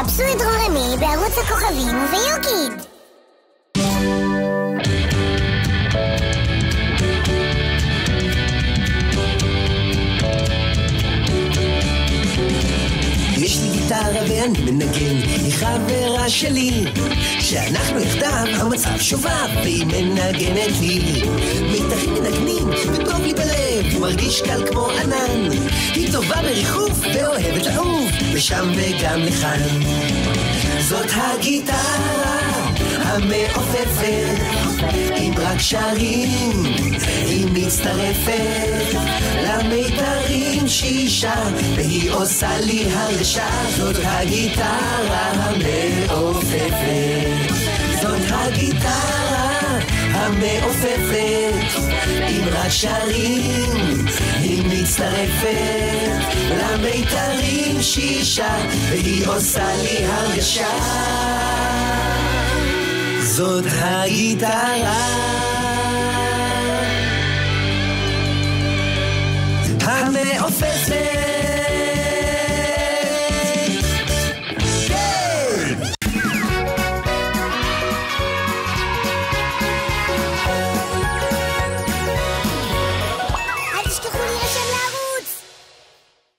חפשו את רומרמי בערוץ הכוכבים וביוקיד. גיטרה ואני מנגן, היא חברה שלי. כשאנחנו יחדיו המצב שובב, והיא מנגנת לי. מיתרים מנגנים, וטוב לי בלב, מרגיש קל כמו ענן. היא טובה בריחוף, ואוהבת לעוף, לשם וגם לכאן. זאת הגיטרה המעופפת, אם רק שרים, היא מצטרפת למיתרים שישה, והיא עושה לי הרגשה, זאת הגיטרה המעופפת. זאת הגיטרה המעופפת, אם רק שרים, מצטרפת למיתרים שישה, והיא עושה לי הרגשה. זאת הגיטרה. המעופפת